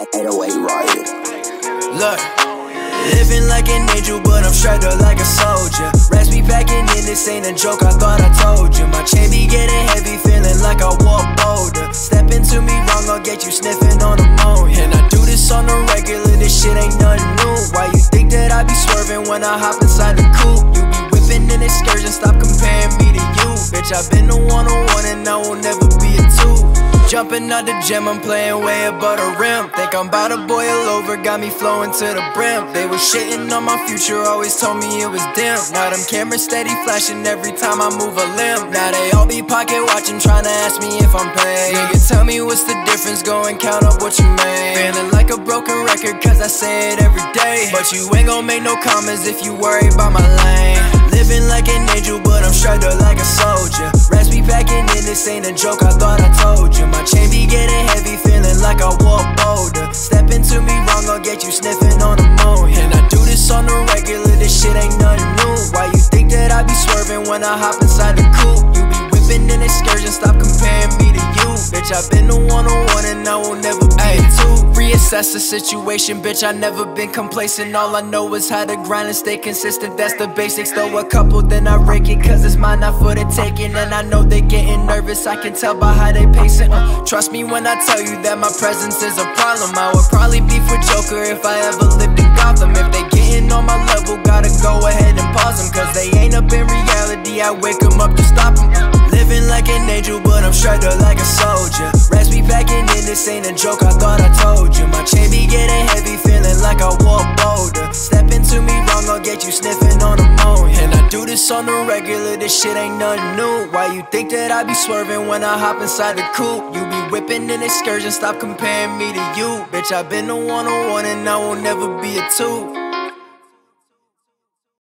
808 riot. Look. Living like an angel, but I'm strapped like a soldier. Rats be packing in, this ain't a joke, I thought I told you. My chain be getting heavy, feeling like I walk boulder. Step into me wrong, I'll get you sniffing on the moan. And I do this on the regular, this shit ain't nothing new. Why you think that I be swerving when I hop inside the coupe? You be whipping in excursion, stop comparing me to you. Bitch, I've been the one on one, and I will never be a two. Jumping out the gym, I'm playing way above the rim. Think I'm about to boil over, got me flowing to the brim. They was shitting on my future, always told me it was dim. Now them cameras steady flashing every time I move a limb. Now they all be pocket watching, trying to ask me if I'm paid. Nigga, tell me what's the difference, go and count up what you made. Feeling like a broken record, cause I say it every day. But you ain't gon' make no comments if you worry about my lane. Living like an angel, but I'm strapped like a soldier. Rats be packing in, this ain't a joke, I wrong, you sniffing on the moon. And I do this on the regular, this shit ain't nothing new. Why you think that I be swerving when I hop inside the coupe? You be whipping in excursion, stop comparing me to you. Bitch, I've been the one on one and I will never. Reassess the situation, bitch. I never been complacent. All I know is how to grind and stay consistent. That's the basics. Throw a couple, then I rake it, cause it's mine, not for the taking. And I know they getting nervous, I can tell by how they pacing. Uh, trust me when I tell you that my presence is a problem. I would probably be for Joker if I ever lived in Gotham. If they getting on my level, gotta go ahead and pause them. Cause they ain't up in reality, I wake them up to stop them. Living like an angel, but I'm up like a soldier. This ain't a joke, I thought I told you. My chain be getting heavy, feeling like I walk boulder. Step into me wrong, I'll get you sniffing on the moan. And I do this on the regular, this shit ain't nothing new. Why you think that I be swerving when I hop inside the coupe? You be whipping in excursion, stop comparing me to you. Bitch, i been the one on one and I will never be a two.